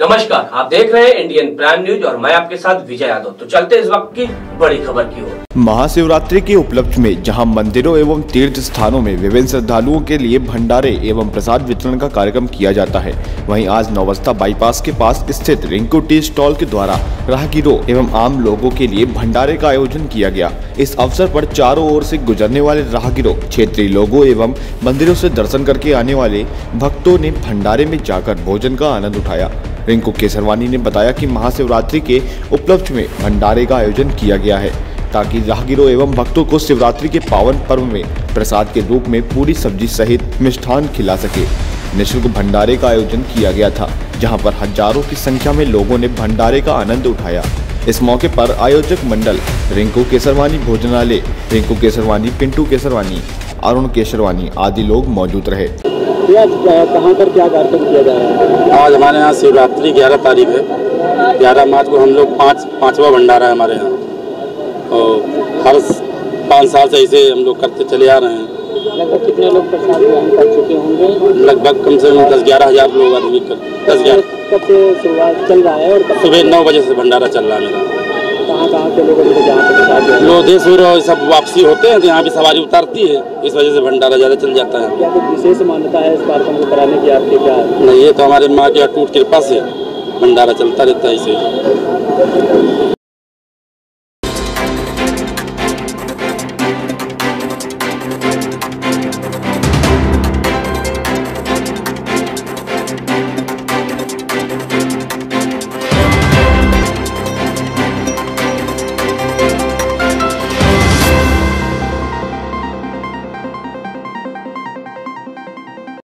नमस्कार, आप देख रहे हैं इंडियन प्राइम न्यूज़ और मैं आपके साथ विजय यादव। तो चलते इस वक्त की बड़ी खबर की ओर। महाशिवरात्रि के उपलक्ष्य में, जहाँ मंदिरों एवं तीर्थ स्थानों में विभिन्न श्रद्धालुओं के लिए भंडारे एवं प्रसाद वितरण का कार्यक्रम किया जाता है, वहीं आज नौवस्था बाईपास के पास स्थित रिंकू टी स्टॉल के द्वारा राहगीरों एवं आम लोगों के लिए भंडारे का आयोजन किया गया। इस अवसर पर चारों ओर से गुजरने वाले राहगीरों, क्षेत्रीय लोगों एवं मंदिरों से दर्शन करके आने वाले भक्तों ने भंडारे में जाकर भोजन का आनंद उठाया। रिंकू केसरवानी ने बताया कि महाशिवरात्रि के उपलक्ष्य में भंडारे का आयोजन किया गया है, ताकि राहगीरों एवं भक्तों को शिवरात्रि के पावन पर्व में प्रसाद के रूप में पूरी सब्ज़ी सहित मिष्ठान खिला सके। निःशुल्क भंडारे का आयोजन किया गया था, जहाँ पर हज़ारों की संख्या में लोगों ने भंडारे का आनंद उठाया। इस मौके पर आयोजक मंडल, रिंकू केसरवानी भोजनालय, रिंकू केसरवानी, पिंटू केसरवानी, अरुण केसरवानी आदि लोग मौजूद रहे। कहाँ पर क्या कार्यक्रम किया जा रहा है? आज हमारे यहाँ शिवरात्रि ग्यारह तारीख है। ग्यारह मार्च को हम लोग पाँच पाँचवा भंडारा है हमारे यहाँ। और हर पाँच साल से इसे हम लोग करते चले आ रहे हैं। लगभग कितने लोग प्रसाद ग्रहण कर चुके होंगे? लगभग कम से कम दस ग्यारह हज़ार लोग आदमी कर दस ग्यारह। कब से शुरुआत चल रहा है और सुबह नौ बजे से भंडारा चल रहा है मेरा। कहाँ कहाँ के लोगों प्रसाद देश और सब वापसी होते हैं तो यहाँ भी सवारी उतारती है। इस वजह से भंडारा ज़्यादा चल जाता है। क्या कुछ विशेष मान्यता है इस कार्यक्रम को कराने की आपके क्या? नहीं ये तो हमारे माँ की अटूट कृपा से भंडारा चलता रहता है इसे।